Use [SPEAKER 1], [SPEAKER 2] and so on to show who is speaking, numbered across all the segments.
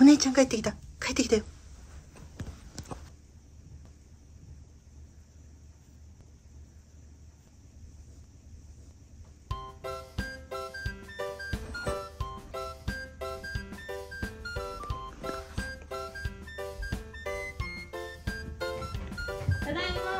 [SPEAKER 1] お姉ちゃん帰ってきた。帰ってきたよ。
[SPEAKER 2] ただいま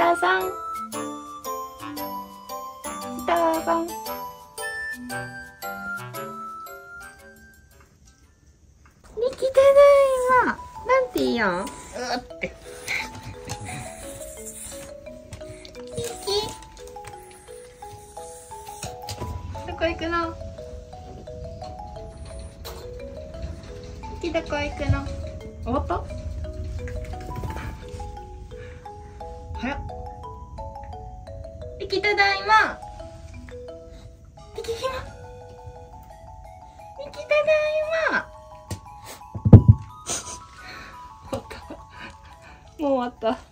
[SPEAKER 2] ターさん。ギターさん。ミキただいまなんて言いやんうって。ミキ。どこ行くの？ミキどこ行くの？終わった？早っ。ミキただいま。ミキひま。ミキただいま。終わった。もう終わった